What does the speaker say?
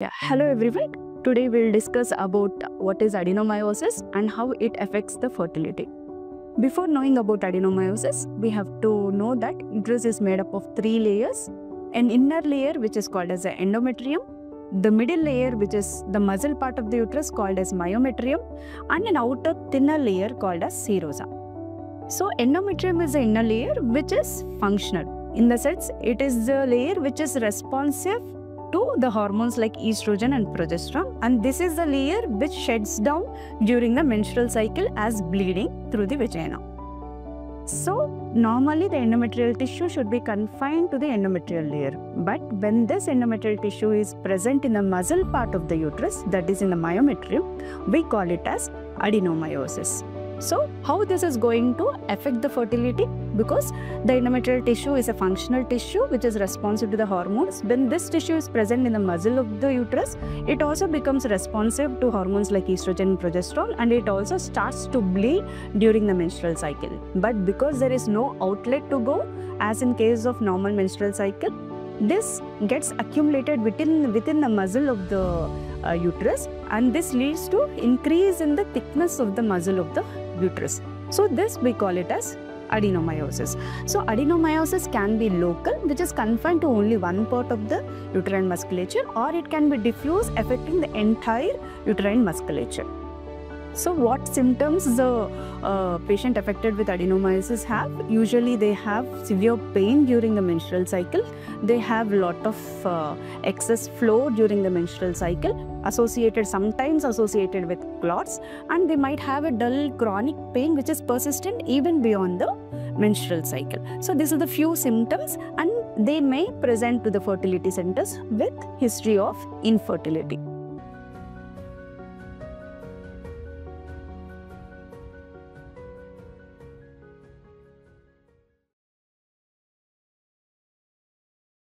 Yeah, hello everyone. Today we'll discuss about what is adenomyosis and how it affects the fertility. Before knowing about adenomyosis, we have to know that uterus is made up of three layers. An inner layer which is called as the endometrium, the middle layer which is the muscle part of the uterus called as myometrium and an outer thinner layer called as serosa. So endometrium is the inner layer which is functional. In the sense, it is the layer which is responsive to the hormones like estrogen and progesterone and this is the layer which sheds down during the menstrual cycle as bleeding through the vagina. So normally the endometrial tissue should be confined to the endometrial layer but when this endometrial tissue is present in the muscle part of the uterus that is in the myometrium we call it as adenomyosis. So, how this is going to affect the fertility? Because the endometrial tissue is a functional tissue which is responsive to the hormones. When this tissue is present in the muscle of the uterus, it also becomes responsive to hormones like estrogen and progesterone and it also starts to bleed during the menstrual cycle. But because there is no outlet to go, as in case of normal menstrual cycle, this gets accumulated within within the muscle of the uh, uterus and this leads to increase in the thickness of the muscle of the uterus. So this we call it as adenomyosis. So adenomyosis can be local which is confined to only one part of the uterine musculature or it can be diffuse affecting the entire uterine musculature. So what symptoms the uh, patient affected with adenomyosis have? Usually they have severe pain during the menstrual cycle. They have a lot of uh, excess flow during the menstrual cycle associated sometimes associated with clots and they might have a dull chronic pain which is persistent even beyond the menstrual cycle. So these are the few symptoms and they may present to the fertility centers with history of infertility.